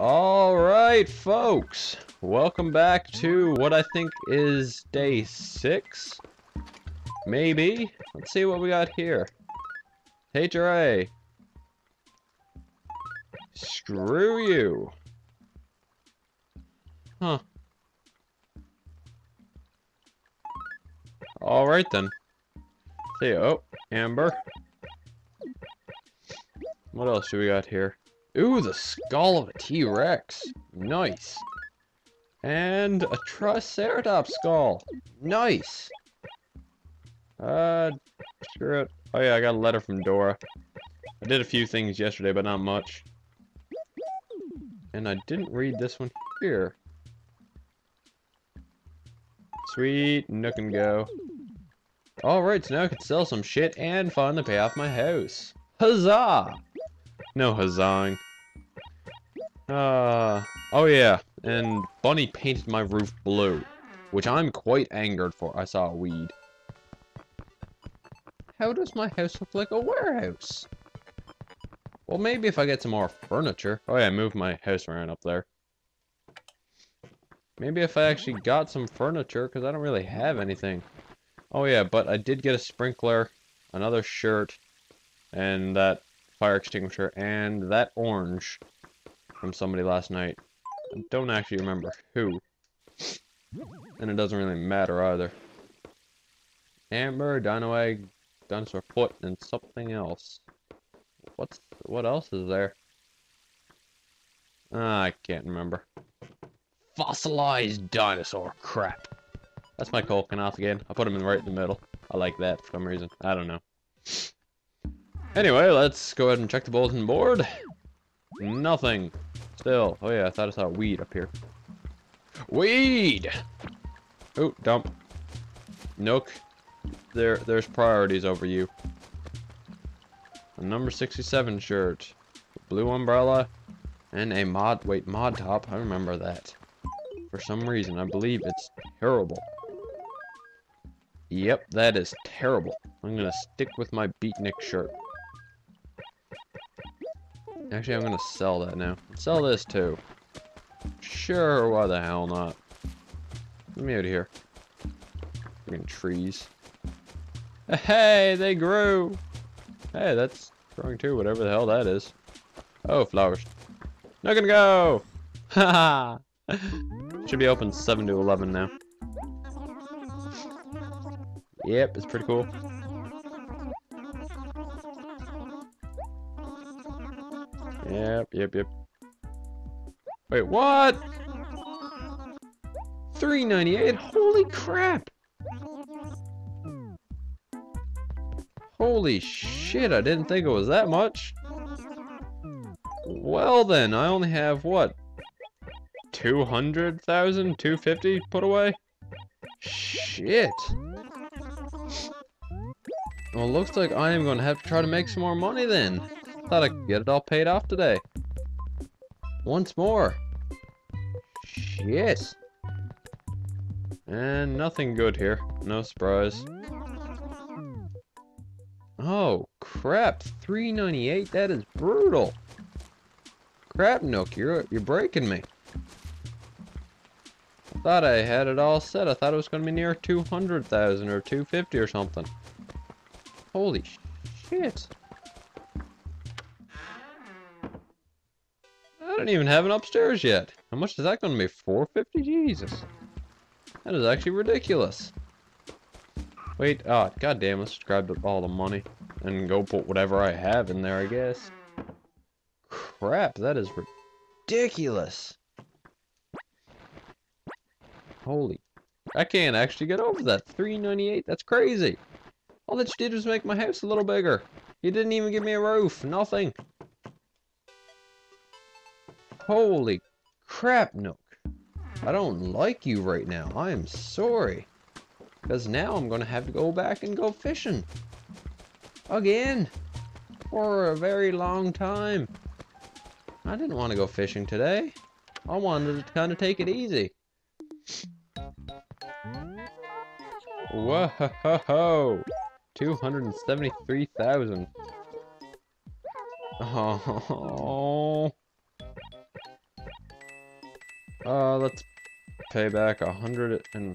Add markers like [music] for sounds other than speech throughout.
Alright, folks. Welcome back to what I think is day six. Maybe. Let's see what we got here. Hey, HRA. Screw you. Huh. Alright then. See, oh, Amber. What else do we got here? Ooh, the skull of a T-Rex. Nice. And a Triceratops skull. Nice. Uh, screw it. Oh yeah, I got a letter from Dora. I did a few things yesterday, but not much. And I didn't read this one here. Sweet, Nook and go. Alright, so now I can sell some shit and to pay off my house. Huzzah! No huzzahing. Uh, oh yeah, and Bunnie painted my roof blue, which I'm quite angered for. I saw a weed. How does my house look like a warehouse? Well, maybe if I get some more furniture. Oh yeah, I moved my house around up there. Maybe if I actually got some furniture, because I don't really have anything. Oh yeah, but I did get a sprinkler, another shirt, and that fire extinguisher, and that orange from somebody last night. I don't actually remember who. And it doesn't really matter either. Amber, Dino Egg, Dinosaur Foot, and something else. What's what else is there? Ah, I can't remember. Fossilized dinosaur crap. That's my coelacanth again. I put him in right in the middle. I like that for some reason. I don't know. Anyway, let's go ahead and check the bulletin board. Nothing. Still. Oh yeah, I thought I saw weed up here. Weed! Oh, dump. Nook. There, there's priorities over you. A number 67 shirt. Blue umbrella. And a mod, wait, mod top. I remember that. For some reason, I believe it's terrible. Yep, that is terrible. I'm gonna stick with my beatnik shirt. Actually, I'm gonna sell that now. Sell this too. Sure, why the hell not? Let me out of here. Freaking trees. Hey, they grew! Hey, that's growing too, whatever the hell that is. Oh, flowers. Not gonna go! [laughs] Haha! Should be open 7 to 11 now. Yep, it's pretty cool. Yep, yep, yep. Wait, what? 398? Holy crap! Holy shit, I didn't think it was that much. Well then, I only have, what? 200,000? 250 put away? Shit. Well, looks like I am going to have to try to make some more money then. Thought I could get it all paid off today. Once more. Shit. And nothing good here. No surprise. Oh, crap. 398? That is brutal. Crap, Nook. You're, you're breaking me. Thought I had it all set. I thought it was going to be near 200,000 or 250 or something. Holy shit. Don't even have an upstairs yet. How much is that going to be? 450? Jesus. That is actually ridiculous. Wait, oh, god goddamn, let's grab all the money and go put whatever I have in there, I guess. Crap, that is ridiculous. Holy, I can't actually get over that. 398, that's crazy. All that you did was make my house a little bigger. You didn't even give me a roof, nothing. Holy crap, Nook. I don't like you right now. I am sorry. Because now I'm going to have to go back and go fishing. Again. For a very long time. I didn't want to go fishing today. I wanted to kind of take it easy. Whoa! 273,000. Oh. Uh, let's pay back a hundred and...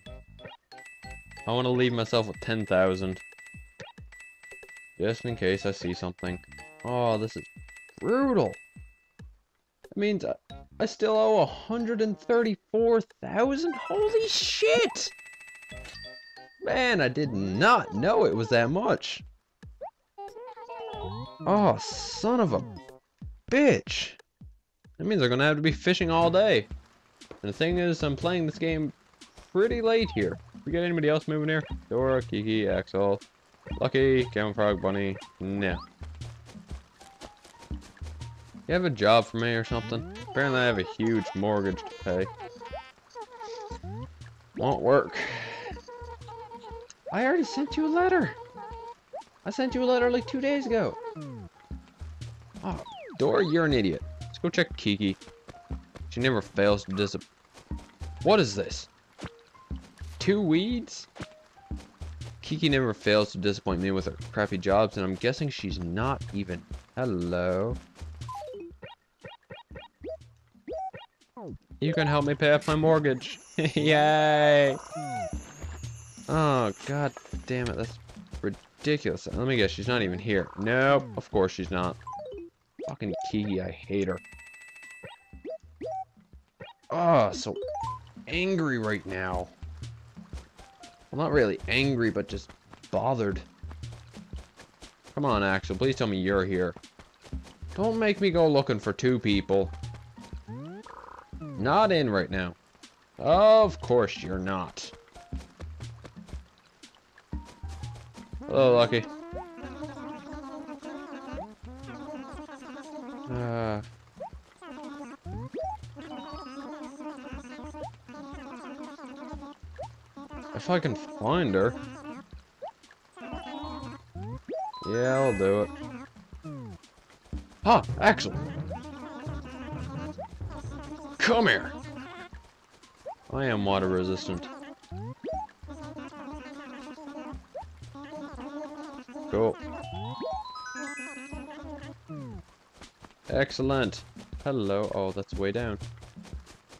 I want to leave myself with 10,000. Just in case I see something. Oh, this is brutal. That means I, I still owe 134,000? Holy shit! Man, I did not know it was that much. Oh, son of a bitch. That means I'm gonna have to be fishing all day. And the thing is, I'm playing this game pretty late here. We got anybody else moving here? Dora, Kiki, Axel, Lucky, Camel Frog, Bunnie. No. You have a job for me or something? Apparently I have a huge mortgage to pay. Won't work. I already sent you a letter. I sent you a letter like two days ago. Oh, Dora, you're an idiot. Let's go check Kiki. She never fails to disappoint. What is this? Two weeds? Kiki never fails to disappoint me with her crappy jobs, and I'm guessing she's not even. Hello. You can help me pay off my mortgage. [laughs] Yay! Oh, god damn it, that's ridiculous. Let me guess, she's not even here. Nope, of course she's not. Fucking Kiki, I hate her. Oh, so angry right now. Well, not really angry, but just bothered. Come on, Axel, please tell me you're here. Don't make me go looking for two people. Not in right now. Of course you're not. Hello, Lucky. Uh... If I can find her. Yeah, I'll do it. Ah, Axel! Come here! I am water resistant. Cool. Excellent. Hello. Oh, that's way down.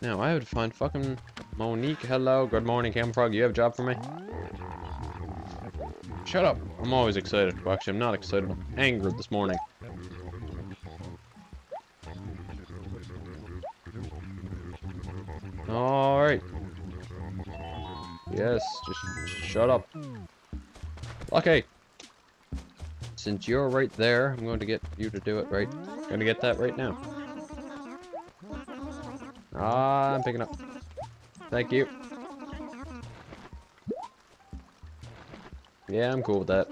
Now, I would find fucking Monique. Hello. Good morning, Camofrog. You have a job for me? Shut up. I'm always excited. Well, actually, I'm not excited. I'm angered this morning. Alright. Yes, just shut up. Okay. Since you're right there, I'm going to get you to do it right. I'm going to get that right now. Ah, I'm picking up. Thank you. Yeah, I'm cool with that.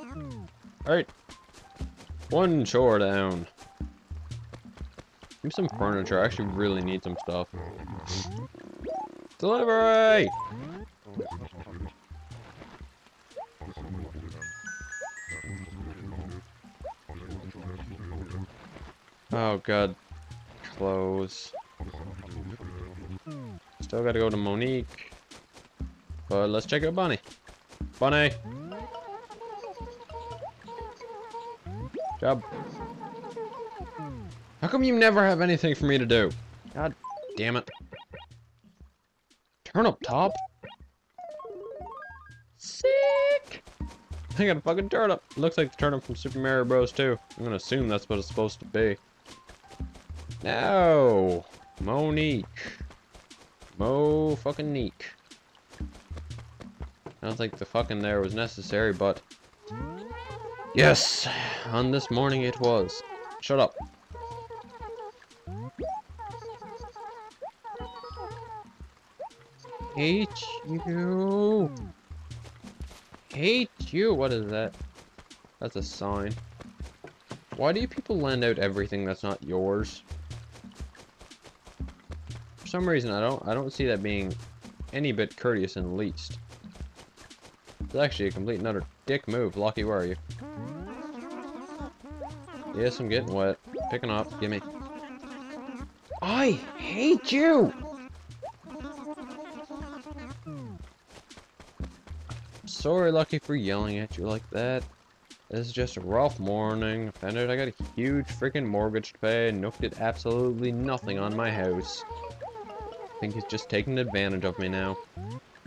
Alright. One chore down. Give me some furniture. I actually really need some stuff. Delivery! Oh god. Close. Still gotta go to Monique. But let's check out Bunnie. Bunnie! Job. How come you never have anything for me to do? God damn it. Turnip top? Sick! I got a fucking turnip. Looks like the turnip from Super Mario Bros. 2. I'm gonna assume that's what it's supposed to be. No! Monique. Mo fucking Neek. I don't think the fucking there was necessary, but... Yes! On this morning it was. Shut up. Hate you! Hate you! What is that? That's a sign. Why do you people lend out everything that's not yours? Some reason I don't I don't see that being any bit courteous in the least. It's actually a complete another dick move. Lucky, where are you? Yes, I'm getting wet. Picking up. Gimme. I hate you! Sorry, Lucky, for yelling at you like that. This is just a rough morning. Out I got a huge freaking mortgage to pay and Nook did absolutely nothing on my house. Think he's just taking advantage of me now.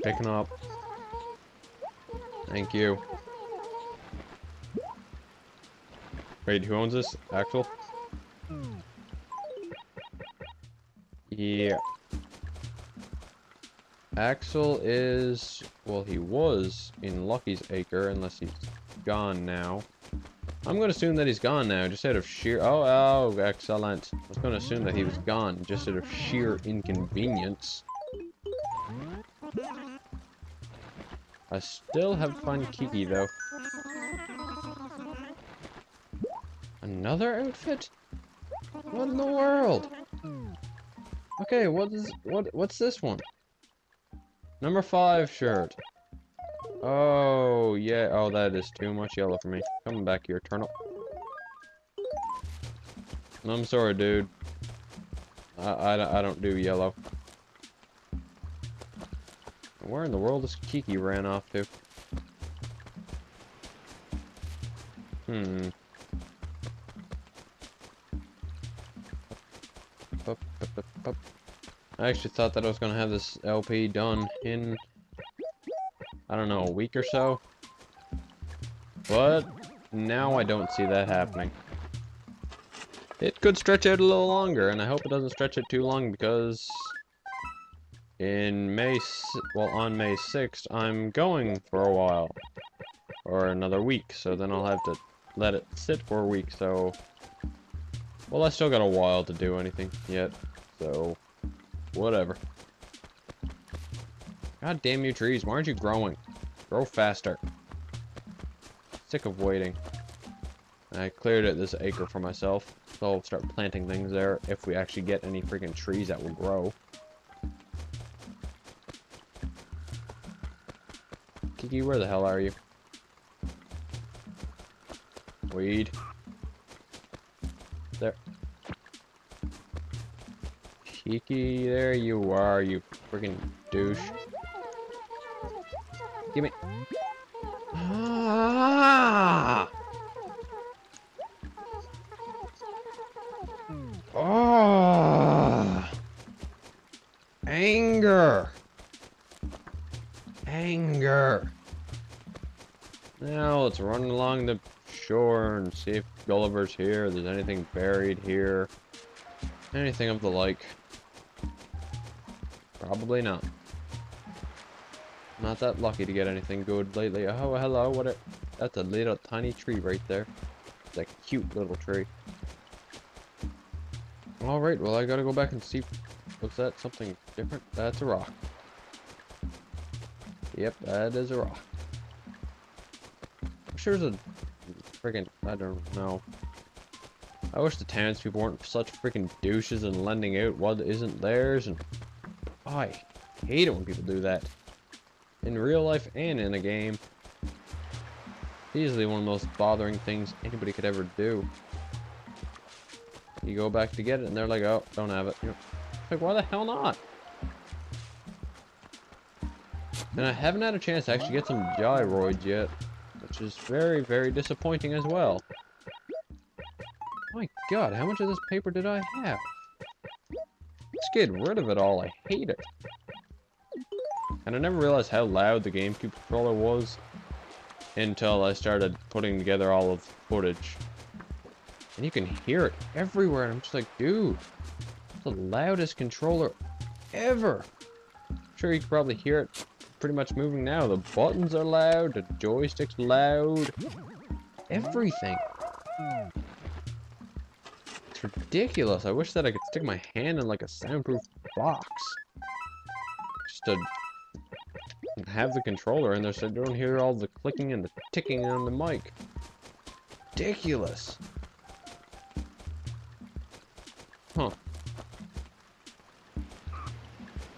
Picking up. Thank you. Wait, who owns this? Axel? Yeah. Axel is... Well, he was in Lucky's Acre, unless he's gone now. I'm to assume that he's gone now, just out of sheer... Oh, oh, excellent. I was to assume that he was gone, just out of sheer inconvenience. I still have fun Kiki, though. Another outfit? What in the world? Okay, what is... What, what's this one? Number five shirt. Oh, yeah. Oh, that is too much yellow for me. Coming back here, turnip. I'm sorry, dude. I, I, I don't do yellow. Where in the world does Kiki ran off to? Hmm. I actually thought that I was going to have this LP done in, I don't know, a week or so. But now I don't see that happening. It could stretch out a little longer, and I hope it doesn't stretch it too long because in May, well, on May 6th, I'm going for a while. Or another week, so then I'll have to let it sit for a week, so... Well, I still got a while to do anything yet, so... Whatever. God damn you trees, why aren't you growing? Grow faster. Sick of waiting. I cleared it this acre for myself, so I'll start planting things there if we actually get any freaking trees that will grow. Kiki, where the hell are you? Weed. There. Kiki, there you are, you freaking douche. Give me. Ah! Oh! Anger! Anger! Now let's run along the shore and see if Gulliver's here, there's anything buried here. Anything of the like. Probably not. Not that lucky to get anything good lately. Oh, hello, what a... That's a little tiny tree right there. It's a cute little tree. Alright, well I gotta go back and see... What's that? Something different? That's a rock. Yep, that is a rock. I'm sure there's a freaking... I don't know. I wish the townspeople weren't such freaking douches and lending out what isn't theirs and oh, I hate it when people do that. In real life and in a game. Easily one of the most bothering things anybody could ever do. You go back to get it and they're like, oh, don't have it. You're like, why the hell not? And I haven't had a chance to actually get some gyroids yet. Which is very, very disappointing as well. My god, how much of this paper did I have? Let's get rid of it all. I hate it. And I never realized how loud the GameCube controller was until I started putting together all of the footage. And you can hear it everywhere, and I'm just like, dude, the loudest controller ever. I'm sure you can probably hear it pretty much moving now. The buttons are loud, the joystick's loud, everything It's ridiculous. I wish that I could stick my hand in like a soundproof box. Just to have the controller in there so I don't hear all the clicking and the ticking on the mic. Ridiculous. Huh.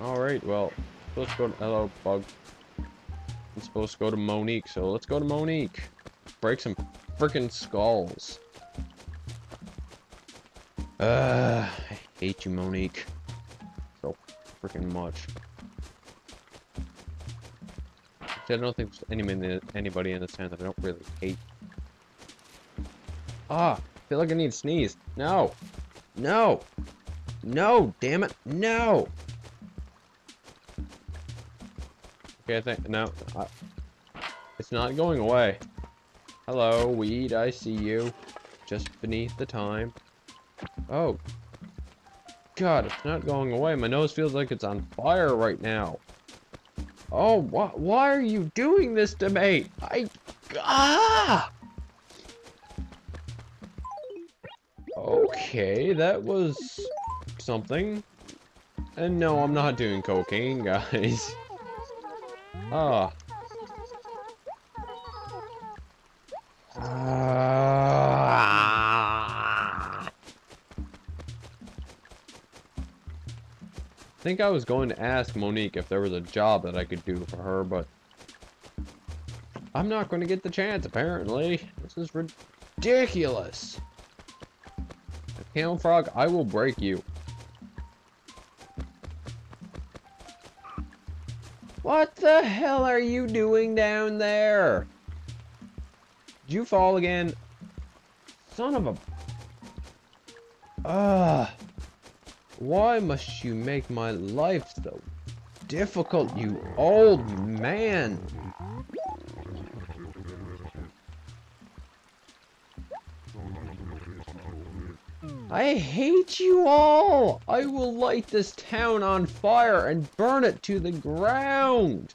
Alright, well, let's go to, hello, bug. I'm supposed to go to Monique, so let's go to Monique. Break some freaking skulls. Uh, I hate you, Monique. So freaking much. I don't think there's anybody, anybody in this town that I don't really hate. Ah, I feel like I need to sneeze. No. No. No, damn it. No. Okay, I think, no. I, it's not going away. Hello, weed, I see you. Just beneath the time. Oh. God, it's not going away. My nose feels like it's on fire right now. Oh, wh why are you doing this to me? I... Ah! Okay, that was something. And no, I'm not doing cocaine, [laughs] guys. Ah. Think I was going to ask Monique if there was a job that I could do for her, but I'm not going to get the chance, apparently. This is ridiculous. Camofrog, I will break you. What the hell are you doing down there? Did you fall again? Son of a... Ugh. Why must you make my life so difficult, you old man? I hate you all! I will light this town on fire and burn it to the ground!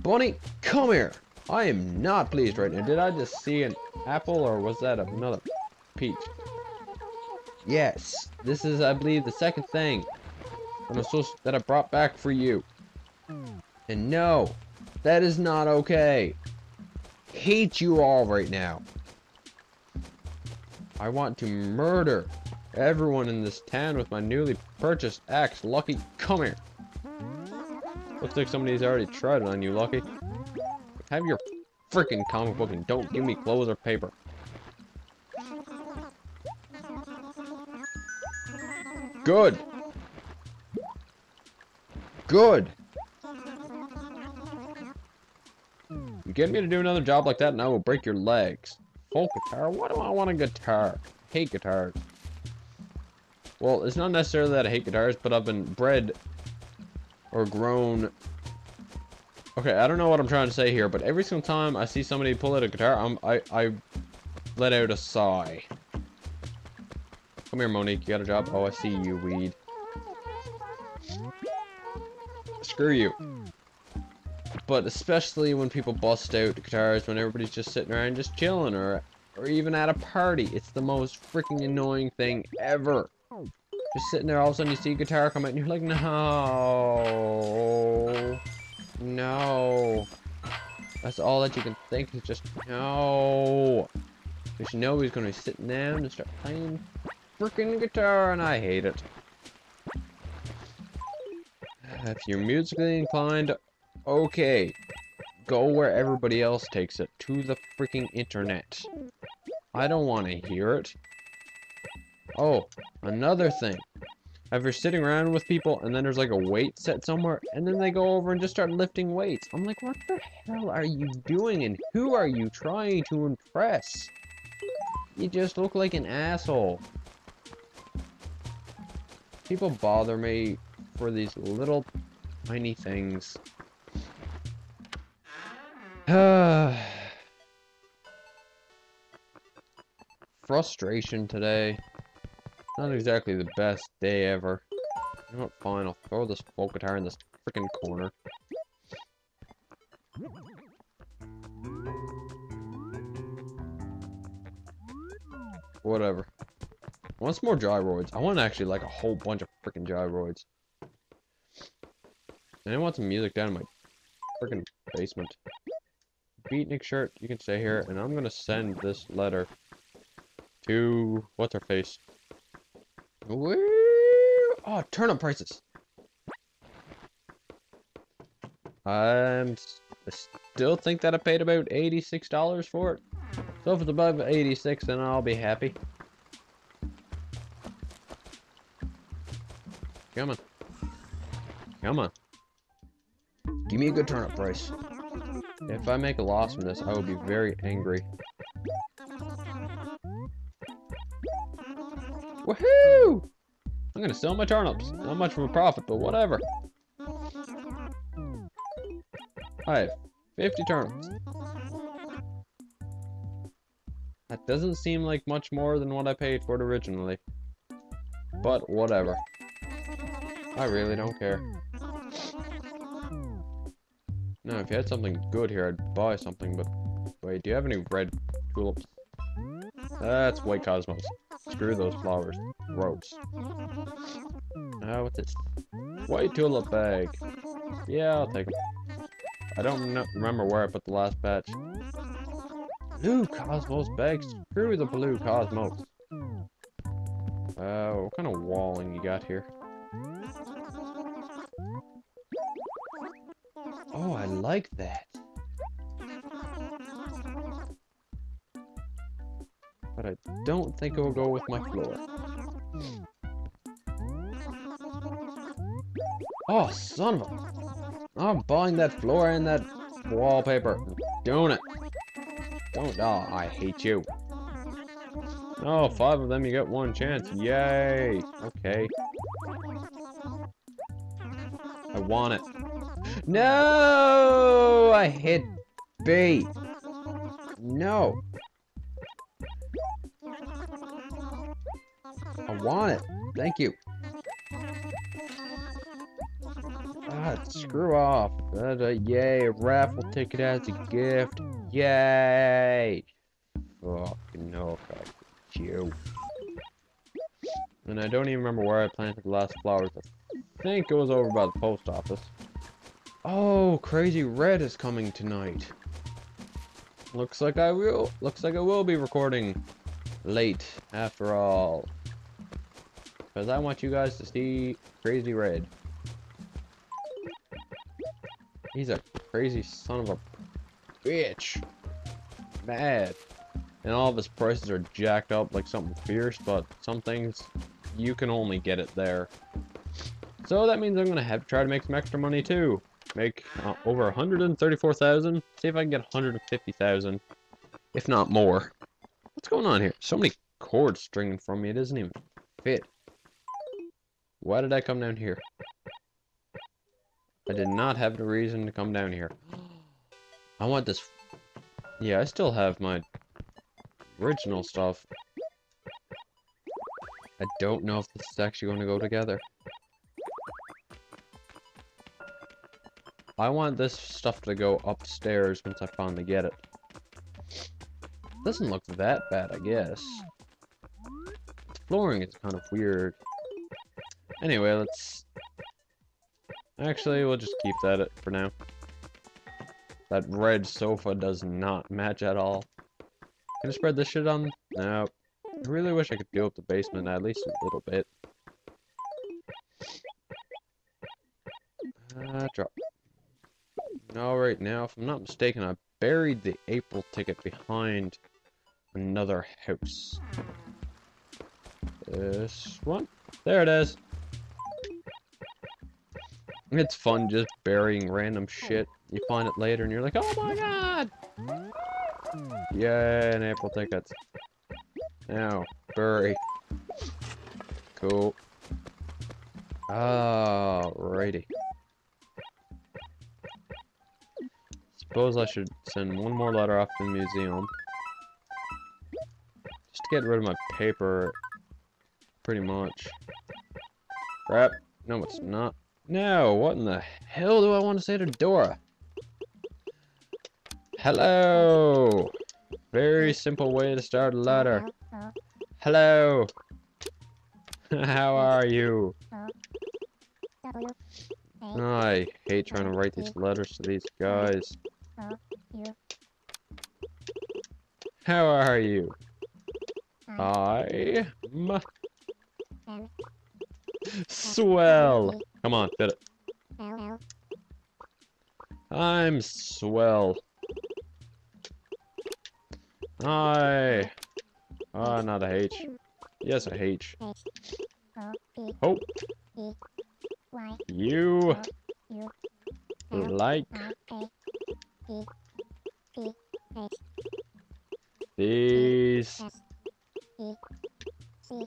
Bunnie, come here! I am not pleased right now. Did I just see an apple or was that another peach? Yes, this is, I believe, the second thing I'm supposed that I brought back for you. And no, that is not okay. Hate you all right now. I want to murder everyone in this town with my newly purchased axe. Lucky, come here. Looks like somebody's already tried it on you, Lucky. Have your freaking comic book and don't give me clothes or paper. Good. Good. You get me to do another job like that and I will break your legs folk guitar? Why do I want a guitar? Hate guitars. Well, it's not necessarily that I hate guitars, but I've been bred or grown... Okay, I don't know what I'm trying to say here, but every single time I see somebody pull out a guitar, I'm, I, I let out a sigh. Come here, Monique. You got a job? Oh, I see you, weed. Screw you but especially when people bust out guitars when everybody's just sitting around just chilling or or even at a party. It's the most freaking annoying thing ever. Just sitting there, all of a sudden you see a guitar come out and you're like, no, no. That's all that you can think is just, no. Because you know he's going to be sitting down and start playing freaking guitar and I hate it. If you're musically inclined, Okay. Go where everybody else takes it. To the freaking internet. I don't want to hear it. Oh, another thing. If you're sitting around with people and then there's like a weight set somewhere and then they go over and just start lifting weights. I'm like, what the hell are you doing and who are you trying to impress? You just look like an asshole. People bother me for these little tiny things. [sighs] Frustration today. Not exactly the best day ever. You know what, fine, I'll throw this folk guitar in this freaking corner. Whatever. I want some more gyroids. I want actually like a whole bunch of freaking gyroids. And I want some music down in my freaking basement beatnik shirt, you can stay here, and I'm gonna send this letter to what's her face. Oh, turnip prices. I'm I still think that I paid about $86 for it. So if it's above 86, then I'll be happy. Come on. Come on. Give me a good turnip price. If I make a loss from this, I will be very angry. Woohoo! I'm gonna sell my turnips. Not much of a profit, but whatever. I have 50 turnips. That doesn't seem like much more than what I paid for it originally. But whatever. I really don't care. No, if you had something good here, I'd buy something, but... Wait, do you have any red tulips? That's white cosmos. Screw those flowers. Gross. Ah, what's this? White tulip bag. Yeah, I'll take them. I don't remember where I put the last batch. Blue cosmos bag. Screw the blue cosmos. Uh, what kind of walling you got here? Oh, I like that. But I don't think it will go with my floor. Oh, son of a... I'm buying that floor and that wallpaper. Doing it. Don't... Oh, I hate you. Oh, five of them, you get one chance. Yay! Okay. I want it. No! I hit B. No. I want it. Thank you. Ah, screw off. Uh, yay, a raffle ticket as a gift. Yay! Fucking no, fuck you. And I don't even remember where I planted the last flowers. I think it was over by the post office. Oh, Crazy Red is coming tonight. Looks like I will. Looks like I will be recording late after all. Because I want you guys to see Crazy Red. He's a crazy son of a bitch. Mad. And all of his prices are jacked up like something fierce, but some things, you can only get it there. So that means I'm going to have to try to make some extra money too make uh, over 134,000. See if I can get 150,000, if not more. What's going on here? So many cords stringing from me, it doesn't even fit. Why did I come down here? I did not have the reason to come down here. I want this... Yeah, I still have my original stuff. I don't know if this is actually going to go together. I want this stuff to go upstairs once I finally get it. Doesn't look that bad, I guess. The flooring is kind of weird. Anyway, let's... Actually, we'll just keep that for now. That red sofa does not match at all. Can I spread this shit on? No. I really wish I could deal with the basement at least a little bit. Uh, drop. Alright, now, if I'm not mistaken, I buried the April ticket behind another house. This one? There it is! It's fun just burying random shit. You find it later and you're like, oh my god! Yay, an April ticket. Now, bury. Cool. Alrighty. Suppose I should send one more letter off to the museum. Just to get rid of my paper, pretty much. Crap. No, it's not. No, what in the hell do I want to say to Dora? Hello! Very simple way to start a letter. Hello! [laughs] How are you? Oh, I hate trying to write these letters to these guys. How are you? I am swell. Come on, fit it. I'm swell. I. Ah, oh, not a H. Yes, a H. Oh. You like these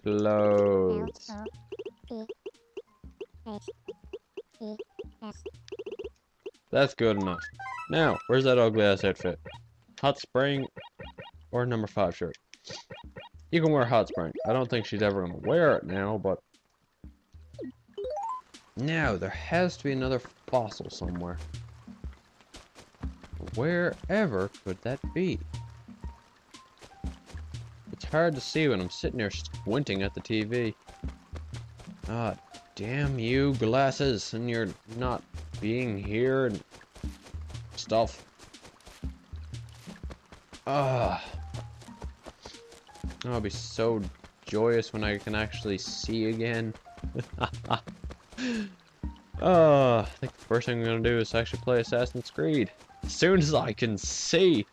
clothes. That's good enough. Now, where's that ugly ass outfit? Hot Spring or number five shirt? You can wear Hot Spring. I don't think she's ever gonna wear it now, but now there has to be another fossil somewhere. Wherever could that be? It's hard to see when I'm sitting there squinting at the TV. Ah, damn you glasses and you're not being here and stuff. Ah. I'll be so joyous when I can actually see again. oh, [laughs] I think the first thing I'm gonna do is actually play Assassin's Creed. As soon as I can see.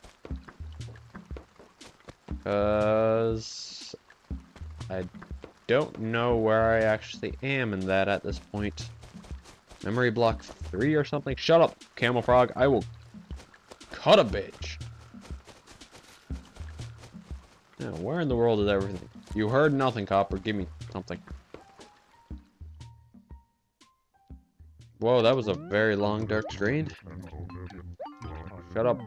Cause I don't know where I actually am in that at this point. Memory block 3 or something? Shut up, Camofrog. I will cut a bitch. Now, where in the world is everything? You heard nothing, Copper. Give me something. Whoa, that was a very long dark screen. Shut up.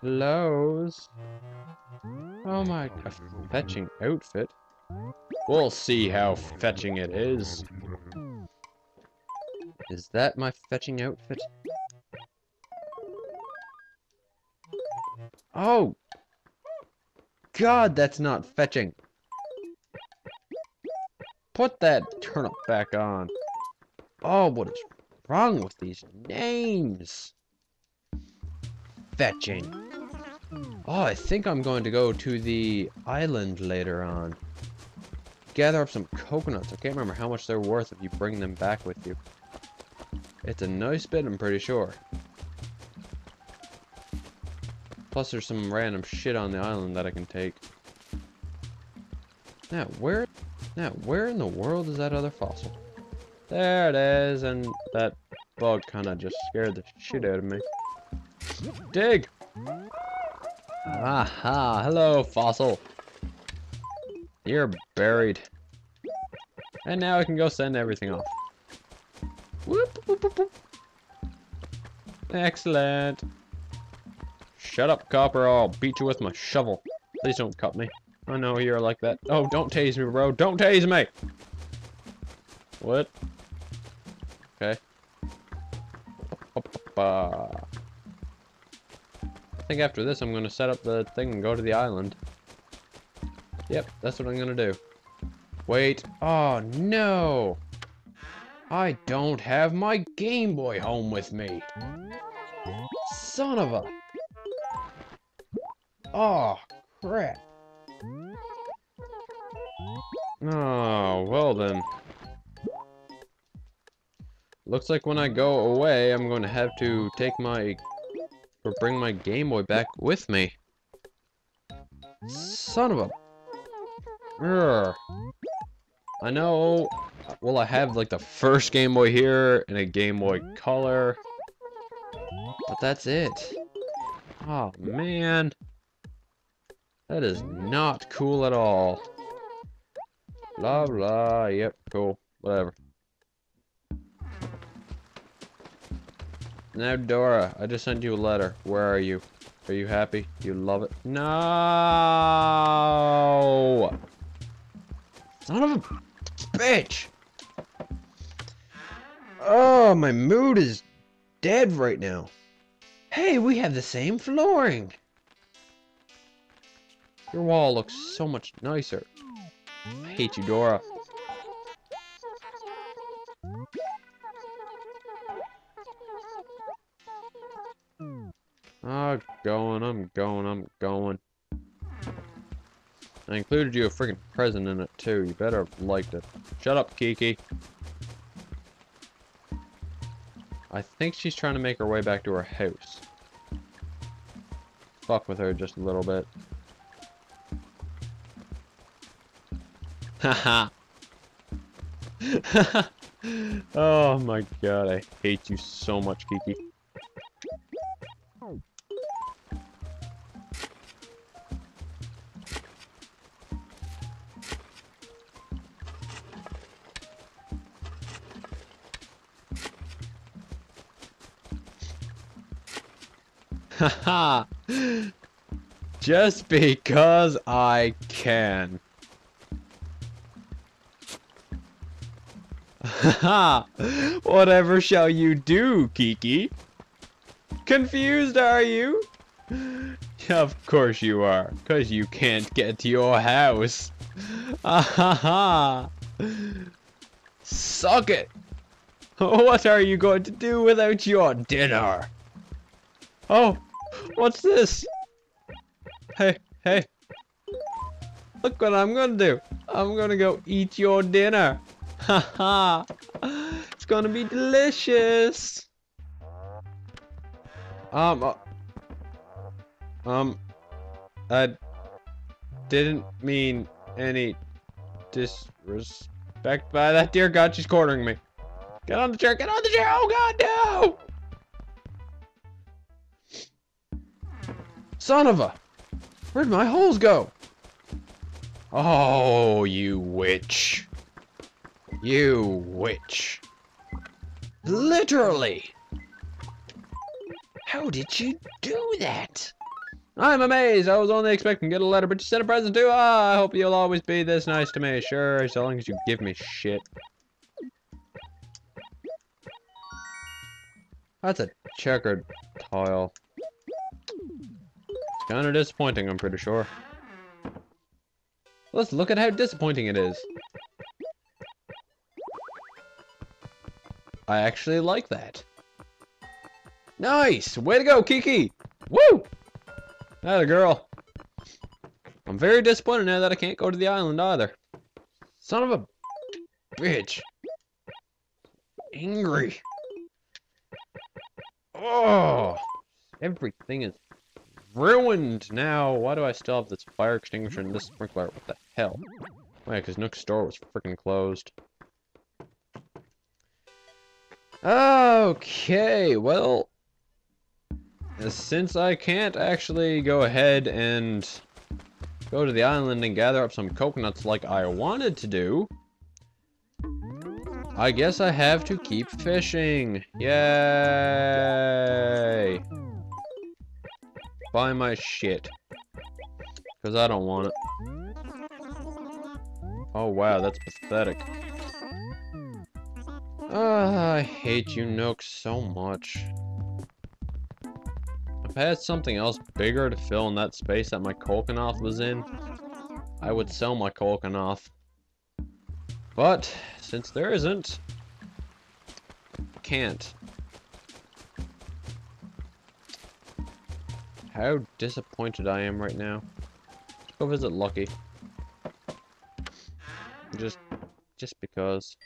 Close. Oh my, a fetching outfit. We'll see how fetching it is. Is that my fetching outfit? Oh! God, that's not fetching. Put that turnip back on. Oh, what is wrong with these names? Fetching. Oh, I think I'm going to go to the island later on. Gather up some coconuts. I can't remember how much they're worth if you bring them back with you. It's a nice bit, I'm pretty sure. Plus there's some random shit on the island that I can take. Now, where... Now, where in the world is that other fossil? There it is, and that bug kind of just scared the shit out of me. Dig! Aha! Hello, fossil! You're buried. And now I can go send everything off. Whoop, whoop, whoop. Excellent. Shut up, copper, I'll beat you with my shovel. Please don't cut me. I know you're like that. Oh, don't tase me, bro. Don't tase me! What? Okay. I think after this I'm going to set up the thing and go to the island. Yep, that's what I'm going to do. Wait. Oh, no! I don't have my Game Boy home with me. Son of a... Oh, crap. Oh, well then. Looks like when I go away, I'm going to have to take my... or bring my Game Boy back with me. Son of a... Urgh. I know well, I have like the first Game Boy here and a Game Boy Color. But that's it. Oh, man. That is not cool at all. Blah, blah. Yep, cool. Whatever. Now, Dora, I just sent you a letter. Where are you? Are you happy? You love it? No! Son of a bitch! Oh, my mood is dead right now. Hey, we have the same flooring. Your wall looks so much nicer. I hate you, Dora. Going, I'm going, I'm going. I included you a freaking present in it too. You better have liked it. Shut up, Kiki. I think she's trying to make her way back to her house. Fuck with her just a little bit. Haha. [laughs] oh my god, I hate you so much, Kiki. Haha! [laughs] Just because I can. Haha! [laughs] Whatever shall you do, Kiki? Confused, are you? [laughs] Of course you are, because you can't get to your house. Ah Suck it! What are you going to do without your dinner? Oh, what's this? Hey, hey. Look what I'm gonna do. I'm gonna go eat your dinner. [laughs] Haha. it's gonna be delicious. Um, uh, um, I didn't mean any disrespect by that. Dear God, she's cornering me. Get on the chair, get on the chair! Oh God, no! Son of a... Where'd my holes go? Oh, you witch. You witch. Literally. How did you do that? I'm amazed. I was only expecting to get a letter, but you sent a present too. Ah, I hope you'll always be this nice to me. Sure, so long as you give me shit. That's a checkered tile. It's kind of disappointing, I'm pretty sure. Let's look at how disappointing it is. I actually like that. Nice! Way to go, Kiki! Woo! That a girl. I'm very disappointed now that I can't go to the island either. Son of a bitch. Angry. Oh! Everything is ruined now. Why do I still have this fire extinguisher and this sprinkler? What the hell? Oh, Wait, because Nook's store was freaking closed. Okay, well, since I can't actually go ahead and go to the island and gather up some coconuts like I wanted to do, I guess I have to keep fishing. Yay! Buy my shit. Because I don't want it. Oh wow, that's pathetic. Uh, I hate you, Nook, so much. If I had something else bigger to fill in that space that my coelacanth was in, I would sell my coelacanth. But, since there isn't, can't. How disappointed I am right now. Let's go visit Lucky. Just, just because.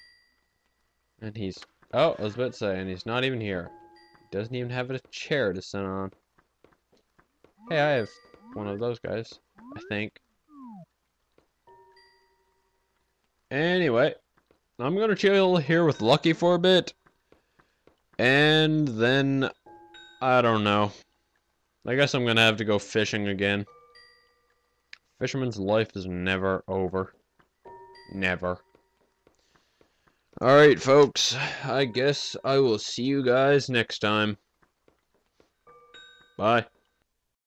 And he's, oh, I was about to say, and he's not even here. He doesn't even have a chair to sit on. Hey, I have one of those guys, I think. Anyway, I'm gonna chill here with Lucky for a bit. And then, I don't know. I guess I'm gonna have to go fishing again. Fisherman's life is never over. Never. Alright, folks. I guess I will see you guys next time. Bye.